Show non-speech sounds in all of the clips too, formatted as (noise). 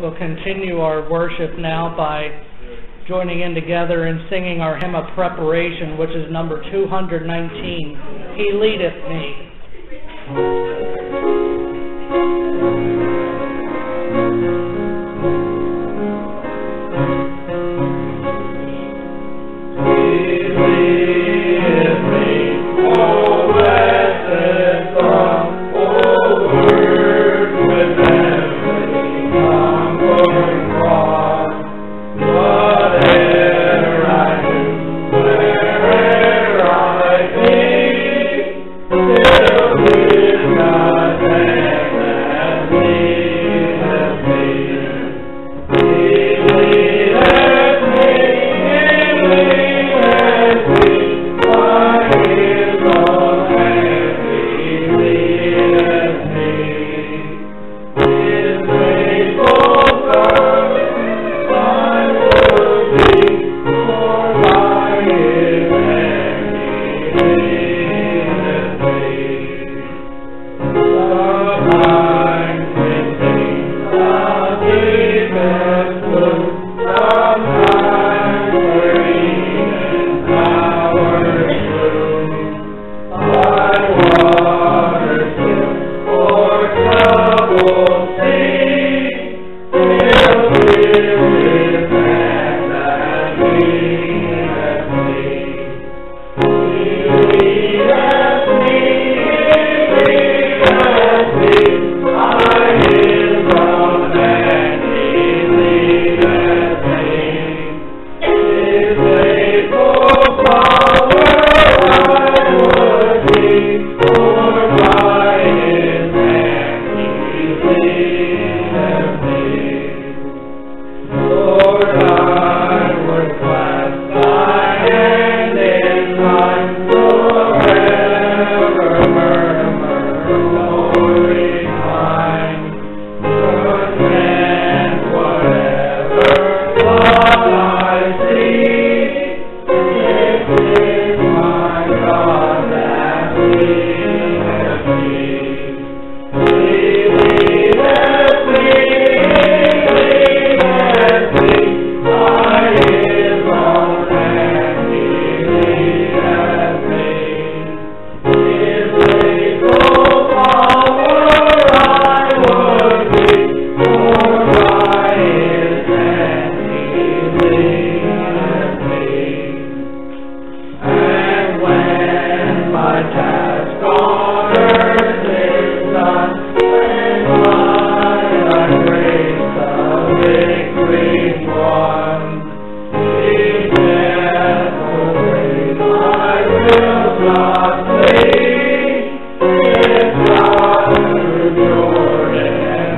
We'll continue our worship now by joining in together and singing our hymn of preparation, which is number 219, He Leadeth Me.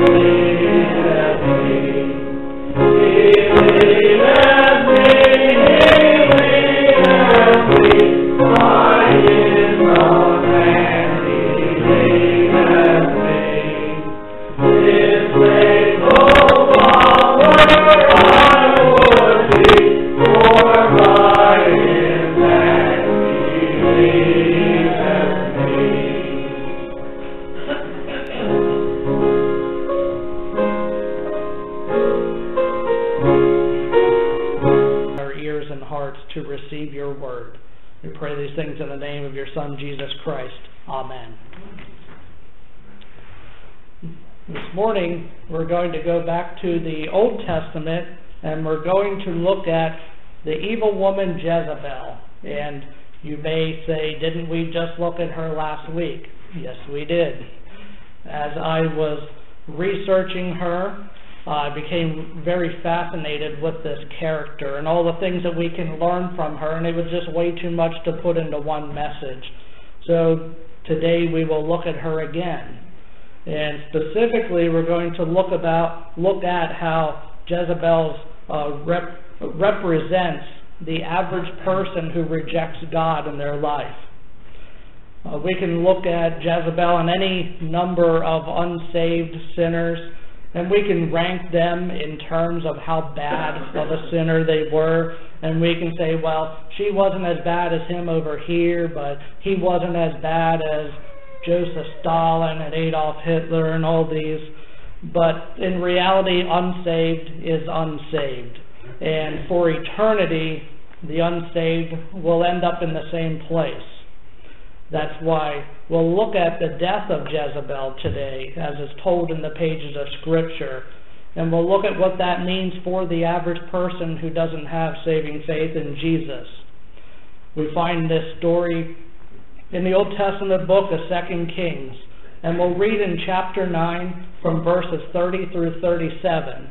Woman Jezebel. And you may say, didn't we just look at her last week? Yes, we did. As I was researching her, I became very fascinated with this character and all the things that we can learn from her, and it was just way too much to put into one message. So today we will look at her again. And specifically, we're going to look about look at how Jezebel's uh, rep, represents the average person who rejects God in their life. Uh, we can look at Jezebel and any number of unsaved sinners, and we can rank them in terms of how bad of a sinner they were. And we can say, well, she wasn't as bad as him over here, but he wasn't as bad as Joseph Stalin and Adolf Hitler and all these. but in reality, unsaved is unsaved. And for eternity, the unsaved will end up in the same place. That's why we'll look at the death of Jezebel today, as is told in the pages of Scripture. And we'll look at what that means for the average person who doesn't have saving faith in Jesus. We find this story in the Old Testament book of Second Kings. And we'll read in chapter 9 from verses 30 through 37.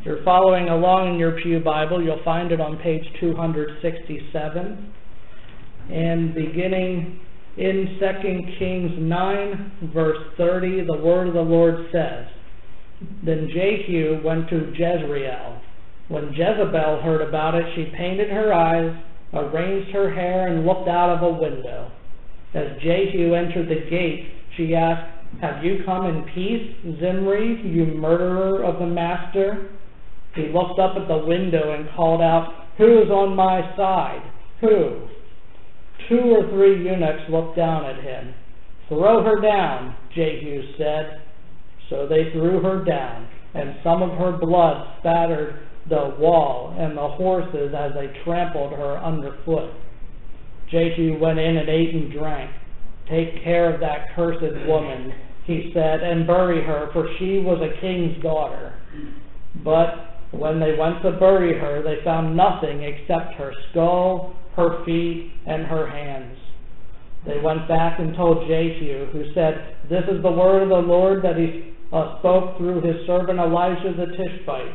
If you're following along in your Pew Bible, you'll find it on page 267. And beginning in 2 Kings 9, verse 30, the word of the Lord says, Then Jehu went to Jezreel. When Jezebel heard about it, she painted her eyes, arranged her hair, and looked out of a window. As Jehu entered the gate, she asked, Have you come in peace, Zimri, you murderer of the master? He looked up at the window and called out, Who is on my side? Who? Two or three eunuchs looked down at him. Throw her down, Jehu said. So they threw her down, and some of her blood spattered the wall and the horses as they trampled her underfoot. Jehu went in and ate and drank. Take care of that cursed woman, he said, and bury her, for she was a king's daughter. But when they went to bury her, they found nothing except her skull, her feet, and her hands. They went back and told Jehu, who said, This is the word of the Lord that he uh, spoke through his servant Elijah the Tishbite.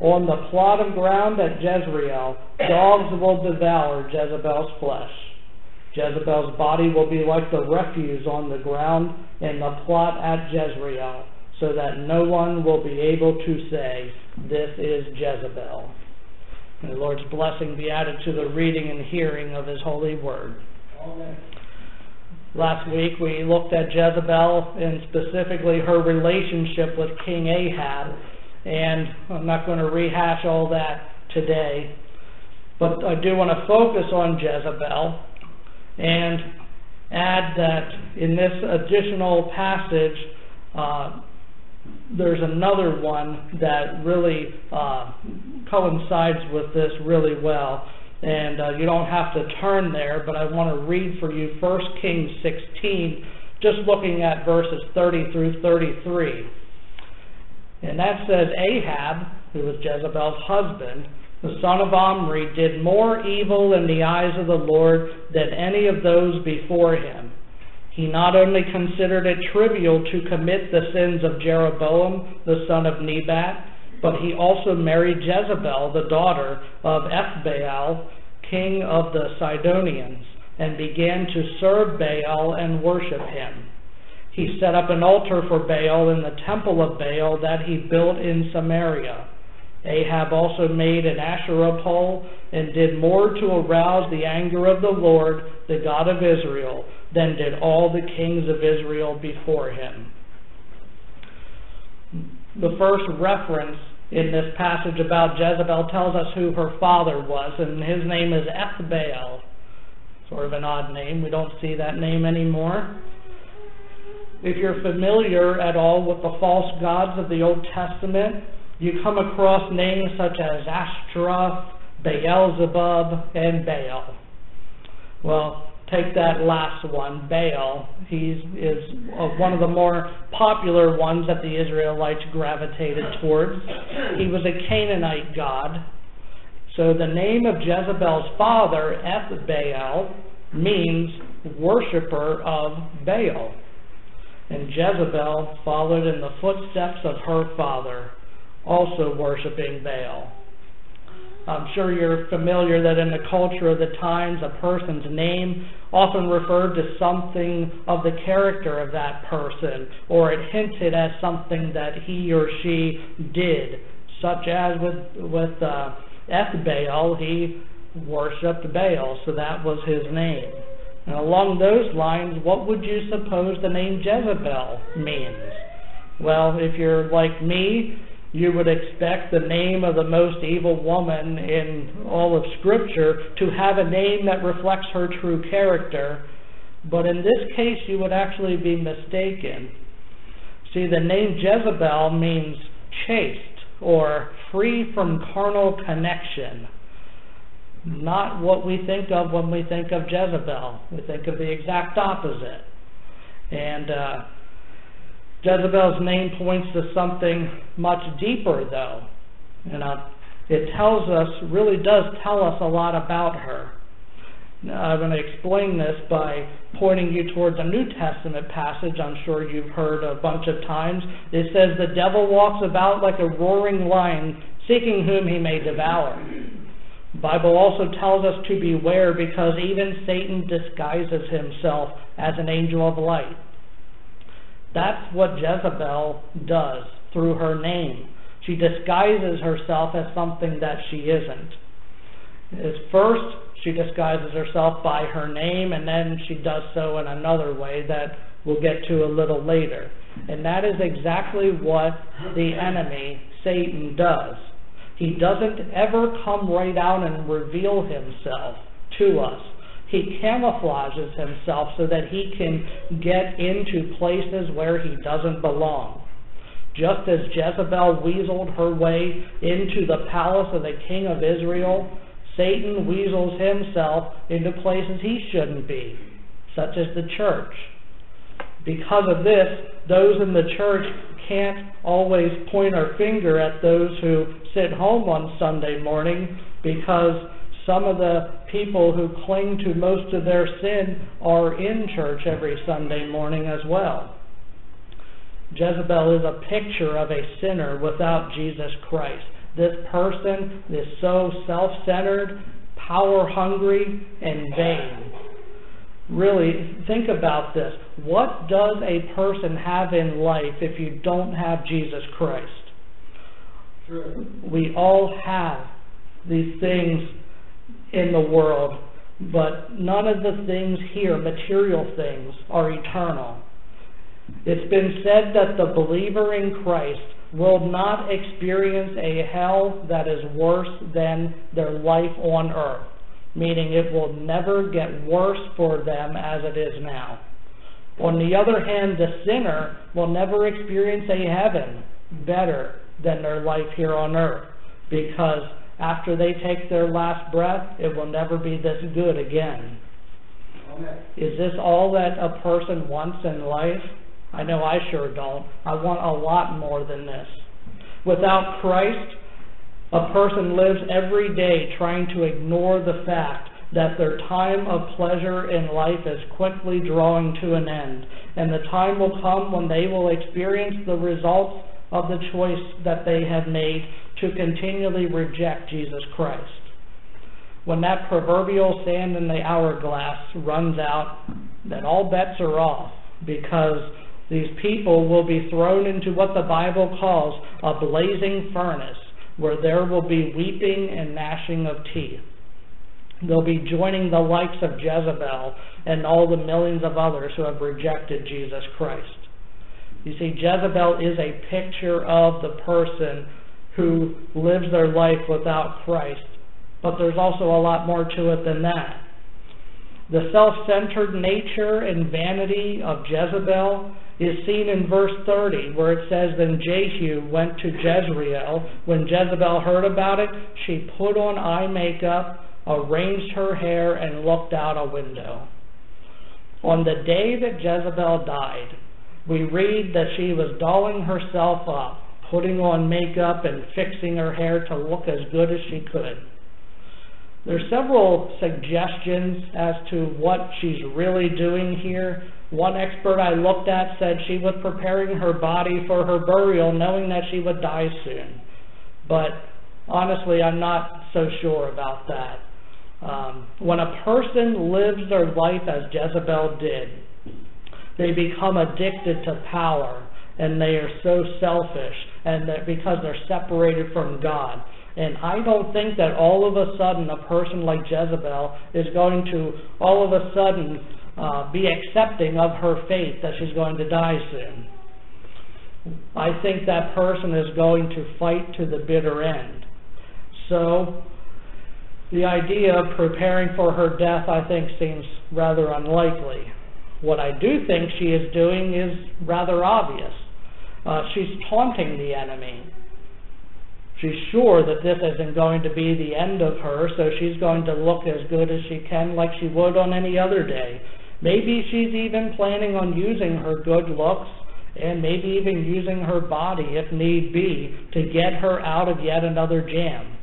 On the plot of ground at Jezreel, dogs will devour Jezebel's flesh. Jezebel's body will be like the refuse on the ground in the plot at Jezreel, so that no one will be able to say, This is Jezebel. And the Lord's blessing be added to the reading and hearing of His holy word. Amen. Last week we looked at Jezebel and specifically her relationship with King Ahab, and I'm not going to rehash all that today, but I do want to focus on Jezebel and add that in this additional passage, uh, there's another one that really uh, coincides with this really well. And uh, you don't have to turn there, but I want to read for you 1 Kings 16, just looking at verses 30 through 33. And that says Ahab, who was Jezebel's husband, the son of Omri, did more evil in the eyes of the Lord than any of those before him. He not only considered it trivial to commit the sins of Jeroboam, the son of Nebat, but he also married Jezebel, the daughter of Ethbaal, king of the Sidonians, and began to serve Baal and worship him. He set up an altar for Baal in the temple of Baal that he built in Samaria. Ahab also made an Asherah pole and did more to arouse the anger of the Lord, the God of Israel, than did all the kings of Israel before him. The first reference in this passage about Jezebel tells us who her father was, and his name is Ethbaal. Sort of an odd name. We don't see that name anymore. If you're familiar at all with the false gods of the Old Testament, you come across names such as Ashtaroth, Beelzebub, and Baal. Well, take that last one, Baal. He is uh, one of the more popular ones that the Israelites gravitated towards. He was a Canaanite god. So the name of Jezebel's father, Ethbaal, means worshiper of Baal. And Jezebel followed in the footsteps of her father also worshiping Baal. I'm sure you're familiar that in the culture of the times, a person's name often referred to something of the character of that person, or it hinted at something that he or she did, such as with with uh, Ethbaal, he worshipped Baal, so that was his name. And along those lines, what would you suppose the name Jezebel means? Well, if you're like me, you would expect the name of the most evil woman in all of Scripture to have a name that reflects her true character, but in this case you would actually be mistaken. See, the name Jezebel means chaste or free from carnal connection. Not what we think of when we think of Jezebel. We think of the exact opposite. And uh, Jezebel's name points to something much deeper, though. And uh, it tells us, really does tell us a lot about her. Now, I'm going to explain this by pointing you towards a New Testament passage I'm sure you've heard a bunch of times. It says, The devil walks about like a roaring lion, seeking whom he may devour. The Bible also tells us to beware because even Satan disguises himself as an angel of light. That's what Jezebel does through her name. She disguises herself as something that she isn't. At first, she disguises herself by her name, and then she does so in another way that we'll get to a little later. And that is exactly what the enemy, Satan, does. He doesn't ever come right out and reveal himself to us. He camouflages himself so that he can get into places where he doesn't belong. Just as Jezebel weaseled her way into the palace of the king of Israel, Satan weasels himself into places he shouldn't be, such as the church. Because of this, those in the church can't always point our finger at those who sit home on Sunday morning because some of the people who cling to most of their sin are in church every Sunday morning as well. Jezebel is a picture of a sinner without Jesus Christ. This person is so self centered, power hungry, and vain. Really, think about this. What does a person have in life if you don't have Jesus Christ? We all have these things in the world, but none of the things here, material things, are eternal. It's been said that the believer in Christ will not experience a hell that is worse than their life on earth, meaning it will never get worse for them as it is now. On the other hand, the sinner will never experience a heaven better than their life here on earth because after they take their last breath, it will never be this good again. Amen. Is this all that a person wants in life? I know I sure don't. I want a lot more than this. Without Christ, a person lives every day trying to ignore the fact that their time of pleasure in life is quickly drawing to an end, and the time will come when they will experience the results of the choice that they have made to continually reject Jesus Christ. When that proverbial sand in the hourglass runs out, then all bets are off because these people will be thrown into what the Bible calls a blazing furnace, where there will be weeping and gnashing of teeth. They'll be joining the likes of Jezebel and all the millions of others who have rejected Jesus Christ. You see, Jezebel is a picture of the person who lives their life without Christ. But there's also a lot more to it than that. The self centered nature and vanity of Jezebel is seen in verse 30, where it says, Then Jehu went to Jezreel. When Jezebel heard about it, she put on eye makeup, arranged her hair, and looked out a window. On the day that Jezebel died, we read that she was dolling herself up, putting on makeup and fixing her hair to look as good as she could. There's several suggestions as to what she's really doing here. One expert I looked at said she was preparing her body for her burial, knowing that she would die soon. But honestly, I'm not so sure about that. Um, when a person lives their life as Jezebel did, they become addicted to power and they are so selfish and that because they're separated from God. And I don't think that all of a sudden a person like Jezebel is going to all of a sudden uh, be accepting of her fate that she's going to die soon. I think that person is going to fight to the bitter end. So, the idea of preparing for her death, I think, seems rather unlikely. What I do think she is doing is rather obvious. uh, she's taunting the enemy. She's sure that this isn't going to be the end of her, so she's going to look as good as she can like she would on any other day. Maybe she's even planning on using her good looks and maybe even using her body, if need be, to get her out of yet another jam.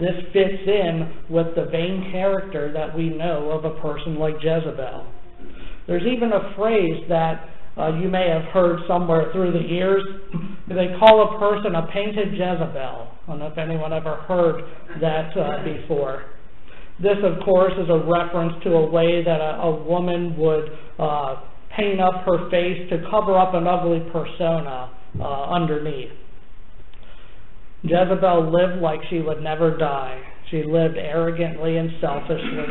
This fits in with the vain character that we know of a person like Jezebel. There's even a phrase that uh, you may have heard somewhere through the years. They call a person a painted Jezebel. I don't know if anyone ever heard that uh, before. This, of course, is a reference to a way that a, a woman would uh, paint up her face to cover up an ugly persona uh, underneath. Jezebel lived like she would never die. She lived arrogantly and selfishly.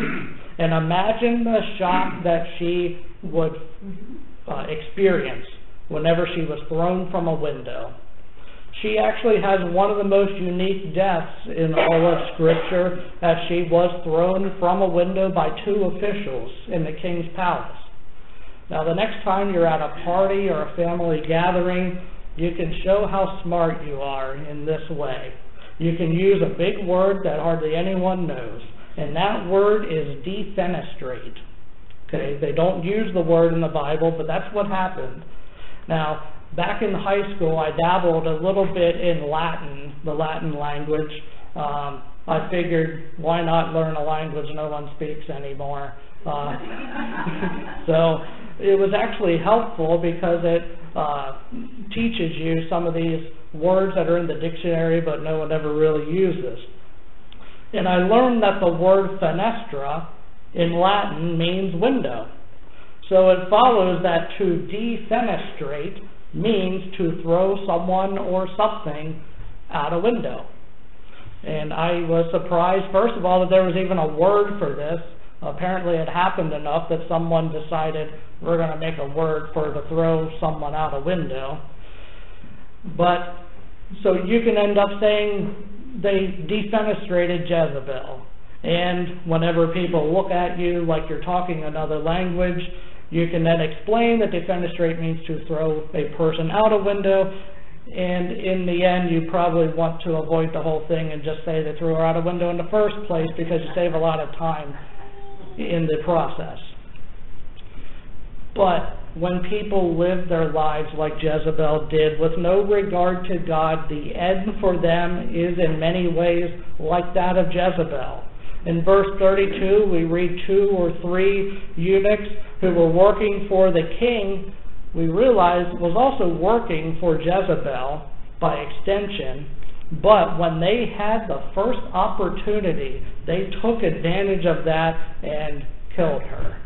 And imagine the shock that she would uh, experience whenever she was thrown from a window. She actually has one of the most unique deaths in all of Scripture, as she was thrown from a window by two officials in the king's palace. Now, the next time you're at a party or a family gathering, you can show how smart you are in this way. You can use a big word that hardly anyone knows, and that word is defenestrate. Okay, they don't use the word in the Bible, but that's what happened. Now, back in high school, I dabbled a little bit in Latin, the Latin language. Um, I figured, why not learn a language no one speaks anymore? Uh, (laughs) so it was actually helpful because it uh, teaches you some of these words that are in the dictionary but no one ever really uses. And I learned that the word fenestra in Latin means window. So it follows that to defenestrate means to throw someone or something out a window. And I was surprised, first of all, that there was even a word for this. Apparently, it happened enough that someone decided we're going to make a word for to throw someone out a window. But so you can end up saying they defenestrated Jezebel. And whenever people look at you like you're talking another language, you can then explain that defenestrate means to throw a person out a window, and in the end, you probably want to avoid the whole thing and just say they threw her out a window in the first place because you save a lot of time in the process. But when people live their lives like Jezebel did, with no regard to God, the end for them is in many ways like that of Jezebel. In verse 32, we read two or three eunuchs who were working for the king, we realize was also working for Jezebel by extension. But when they had the first opportunity, they took advantage of that and killed her.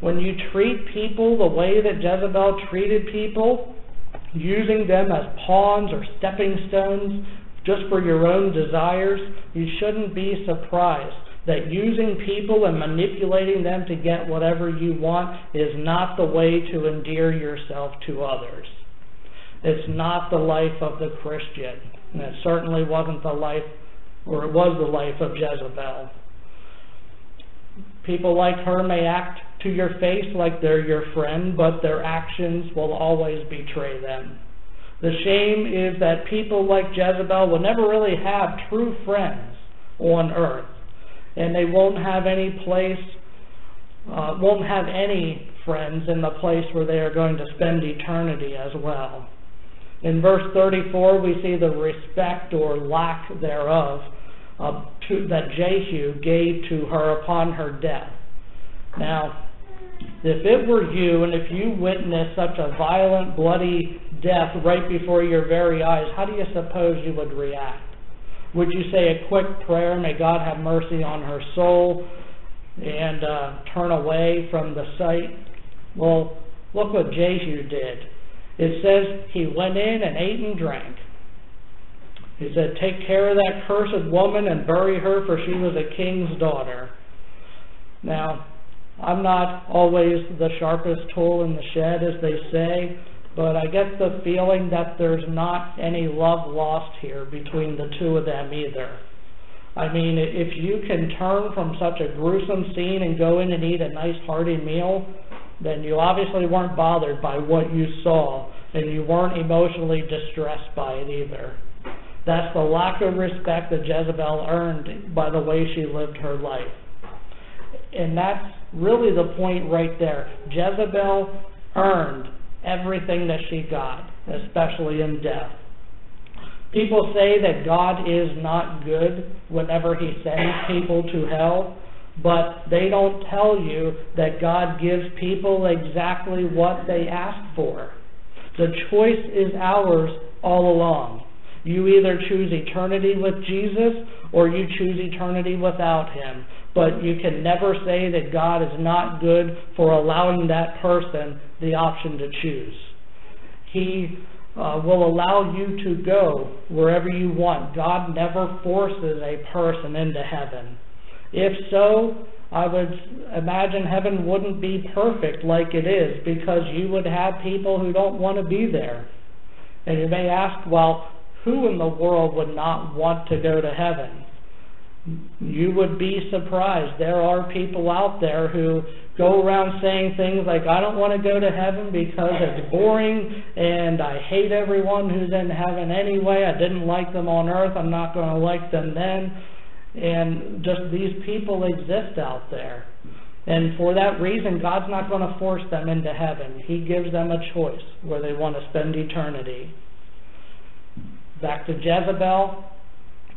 When you treat people the way that Jezebel treated people, using them as pawns or stepping stones just for your own desires, you shouldn't be surprised that using people and manipulating them to get whatever you want is not the way to endear yourself to others. It's not the life of the Christian. And it certainly wasn't the life, or it was the life of Jezebel. People like her may act to your face like they're your friend, but their actions will always betray them. The shame is that people like Jezebel will never really have true friends on earth, and they won't have any place, uh, won't have any friends in the place where they are going to spend eternity as well. In verse 34, we see the respect or lack thereof uh, to, that Jehu gave to her upon her death. Now, if it were you and if you witnessed such a violent, bloody death right before your very eyes, how do you suppose you would react? Would you say a quick prayer, may God have mercy on her soul, and uh, turn away from the sight? Well, look what Jehu did. It says he went in and ate and drank. He said, Take care of that cursed woman and bury her, for she was a king's daughter. Now, I'm not always the sharpest tool in the shed, as they say, but I get the feeling that there's not any love lost here between the two of them either. I mean, if you can turn from such a gruesome scene and go in and eat a nice hearty meal, then you obviously weren't bothered by what you saw and you weren't emotionally distressed by it either. That's the lack of respect that Jezebel earned by the way she lived her life. And that's really the point right there. Jezebel earned everything that she got, especially in death. People say that God is not good whenever He sends people to hell, but they don't tell you that God gives people exactly what they ask for. The choice is ours all along. You either choose eternity with Jesus or you choose eternity without Him. But you can never say that God is not good for allowing that person the option to choose. He uh, will allow you to go wherever you want. God never forces a person into heaven. If so, I would imagine heaven wouldn't be perfect like it is because you would have people who don't want to be there. And you may ask, well, who in the world would not want to go to heaven? You would be surprised. There are people out there who go around saying things like, I don't want to go to heaven because it's boring and I hate everyone who's in heaven anyway. I didn't like them on earth. I'm not going to like them then. And just these people exist out there. And for that reason, God's not going to force them into heaven. He gives them a choice where they want to spend eternity. Back to Jezebel.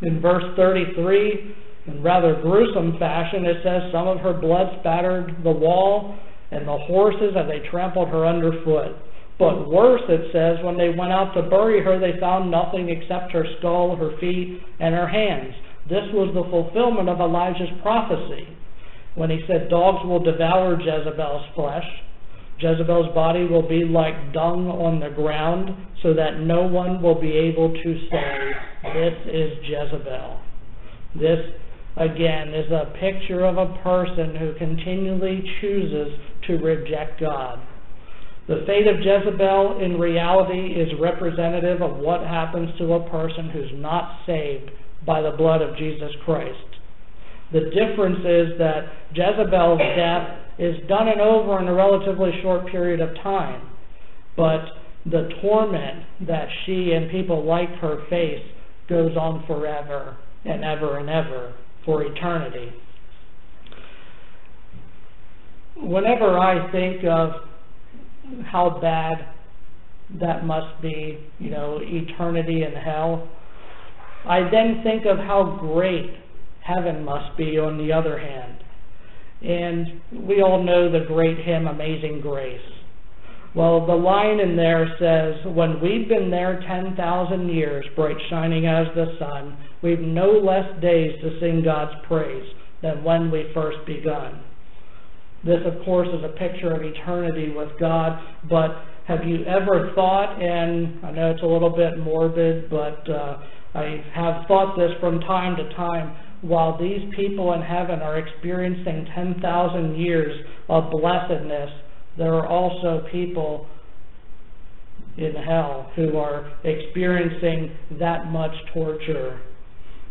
In verse 33, in rather gruesome fashion, it says, Some of her blood spattered the wall and the horses as they trampled her underfoot. But worse, it says, when they went out to bury her, they found nothing except her skull, her feet, and her hands. This was the fulfillment of Elijah's prophecy when he said, Dogs will devour Jezebel's flesh. Jezebel's body will be like dung on the ground, so that no one will be able to say, This is Jezebel. This, again, is a picture of a person who continually chooses to reject God. The fate of Jezebel in reality is representative of what happens to a person who's not saved by the blood of Jesus Christ. The difference is that Jezebel's death is done and over in a relatively short period of time. But the torment that she and people like her face goes on forever and ever and ever for eternity. Whenever I think of how bad that must be, you know, eternity in hell, I then think of how great heaven must be on the other hand. And we all know the great hymn, Amazing Grace. Well, the line in there says, When we've been there 10,000 years, bright shining as the sun, we've no less days to sing God's praise than when we first begun. This, of course, is a picture of eternity with God, but have you ever thought, and I know it's a little bit morbid, but uh, I have thought this from time to time, while these people in heaven are experiencing 10,000 years of blessedness, there are also people in hell who are experiencing that much torture.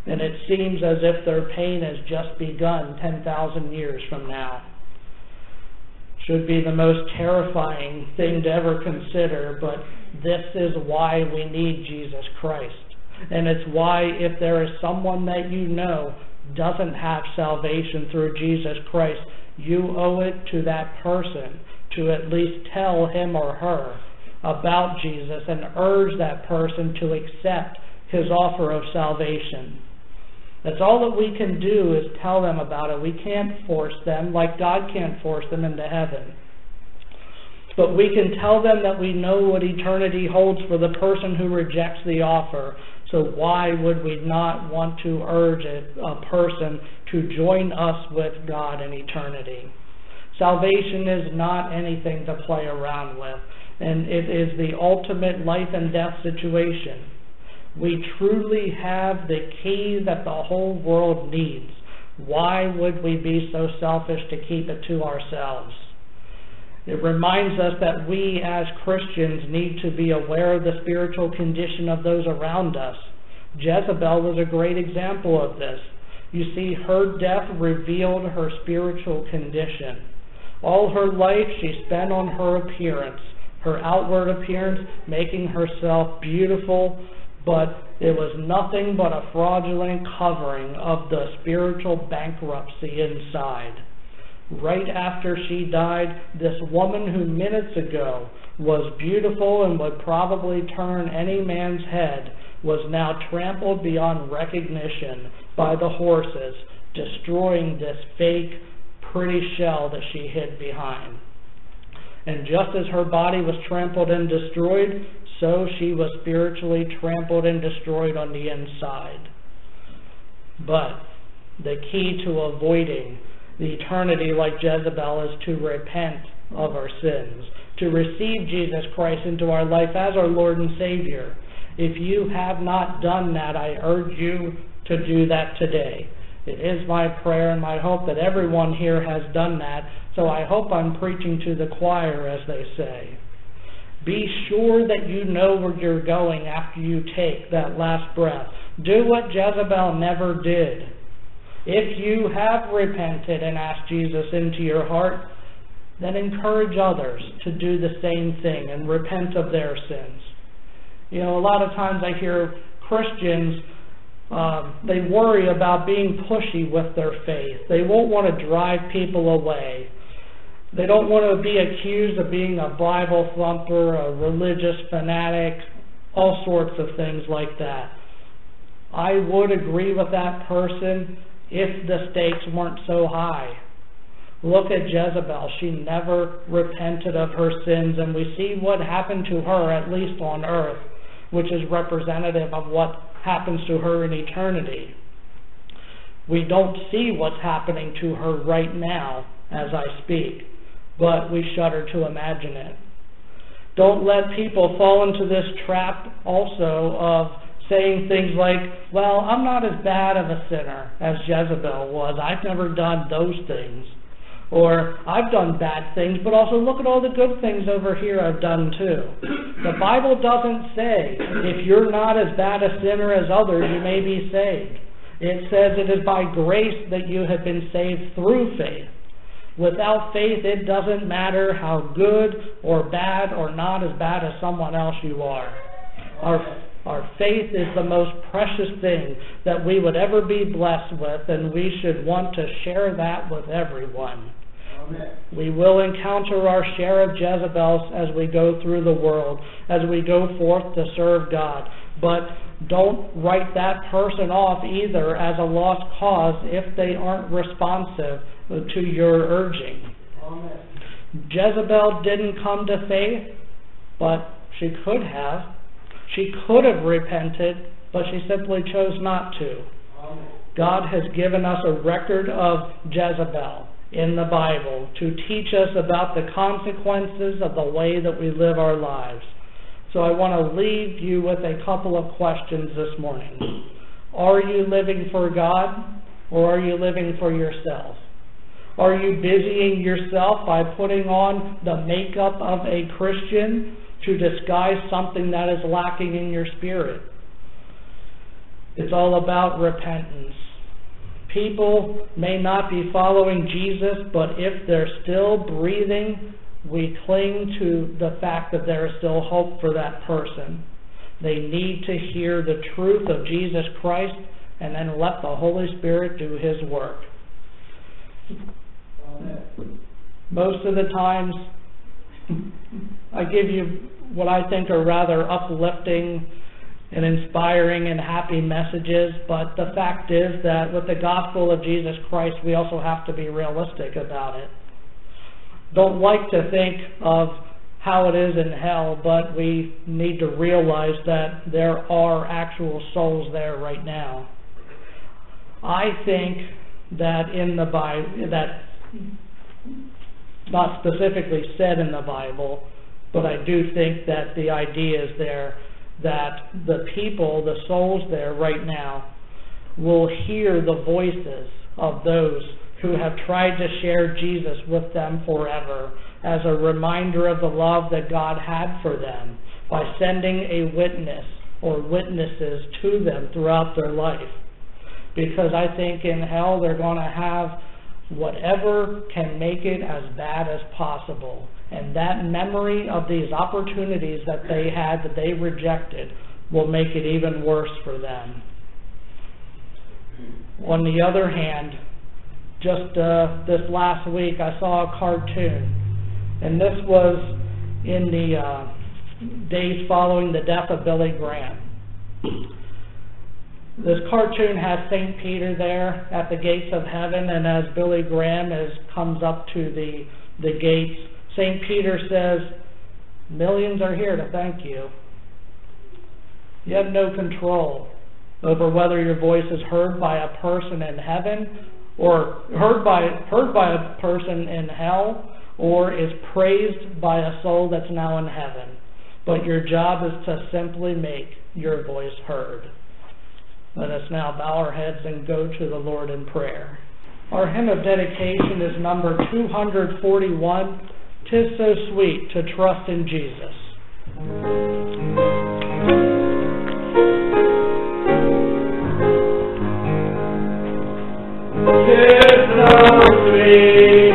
And it seems as if their pain has just begun 10,000 years from now. Should be the most terrifying thing to ever consider, but this is why we need Jesus Christ. And it's why, if there is someone that you know doesn't have salvation through Jesus Christ, you owe it to that person to at least tell him or her about Jesus and urge that person to accept his offer of salvation. That's all that we can do is tell them about it. We can't force them, like God can't force them into heaven. But we can tell them that we know what eternity holds for the person who rejects the offer. So why would we not want to urge a, a person to join us with God in eternity? Salvation is not anything to play around with, and it is the ultimate life and death situation. We truly have the key that the whole world needs. Why would we be so selfish to keep it to ourselves? It reminds us that we as Christians need to be aware of the spiritual condition of those around us. Jezebel was a great example of this. You see, her death revealed her spiritual condition. All her life she spent on her appearance, her outward appearance, making herself beautiful, but it was nothing but a fraudulent covering of the spiritual bankruptcy inside. Right after she died, this woman who minutes ago was beautiful and would probably turn any man's head was now trampled beyond recognition by the horses, destroying this fake, pretty shell that she hid behind. And just as her body was trampled and destroyed, so she was spiritually trampled and destroyed on the inside. But the key to avoiding the eternity like Jezebel is to repent of our sins, to receive Jesus Christ into our life as our Lord and Savior. If you have not done that, I urge you to do that today. It is my prayer and my hope that everyone here has done that, so I hope I'm preaching to the choir, as they say. Be sure that you know where you're going after you take that last breath. Do what Jezebel never did. If you have repented and asked Jesus into your heart, then encourage others to do the same thing and repent of their sins. You know, a lot of times I hear Christians um, they worry about being pushy with their faith. They won't want to drive people away. They don't want to be accused of being a Bible thumper, a religious fanatic, all sorts of things like that. I would agree with that person if the stakes weren't so high. Look at Jezebel. She never repented of her sins, and we see what happened to her, at least on earth, which is representative of what happens to her in eternity. We don't see what's happening to her right now as I speak, but we shudder to imagine it. Don't let people fall into this trap also of saying things like, well, I'm not as bad of a sinner as Jezebel was. I've never done those things. Or, I've done bad things, but also look at all the good things over here I've done too. The Bible doesn't say, if you're not as bad a sinner as others, you may be saved. It says it is by grace that you have been saved through faith. Without faith, it doesn't matter how good or bad or not as bad as someone else you are. Our, our faith is the most precious thing that we would ever be blessed with, and we should want to share that with everyone. We will encounter our share of Jezebels as we go through the world, as we go forth to serve God. But don't write that person off either as a lost cause if they aren't responsive to your urging. Amen. Jezebel didn't come to faith, but she could have. She could have repented, but she simply chose not to. God has given us a record of Jezebel in the Bible to teach us about the consequences of the way that we live our lives. So I want to leave you with a couple of questions this morning. Are you living for God or are you living for yourself? Are you busying yourself by putting on the makeup of a Christian to disguise something that is lacking in your spirit? It's all about repentance. People may not be following Jesus, but if they're still breathing, we cling to the fact that there is still hope for that person. They need to hear the truth of Jesus Christ and then let the Holy Spirit do His work. Amen. Most of the times, I give you what I think are rather uplifting and inspiring and happy messages, but the fact is that with the gospel of Jesus Christ, we also have to be realistic about it. Don't like to think of how it is in hell, but we need to realize that there are actual souls there right now. I think that in the Bible, that not specifically said in the Bible, but I do think that the idea is there that the people, the souls there right now, will hear the voices of those who have tried to share Jesus with them forever as a reminder of the love that God had for them by sending a witness or witnesses to them throughout their life. Because I think in hell they're going to have whatever can make it as bad as possible. And that memory of these opportunities that they had that they rejected will make it even worse for them. On the other hand, just uh, this last week, I saw a cartoon, and this was in the uh, days following the death of Billy Graham. This cartoon has St. Peter there at the gates of heaven, and as Billy Graham is, comes up to the, the gates, St. Peter says, Millions are here to thank you. You have no control over whether your voice is heard by a person in heaven or heard by heard by a person in hell or is praised by a soul that's now in heaven. But your job is to simply make your voice heard. Let us now bow our heads and go to the Lord in prayer. Our hymn of dedication is number 241, Tis So Sweet to Trust in Jesus. this day, tomorrow,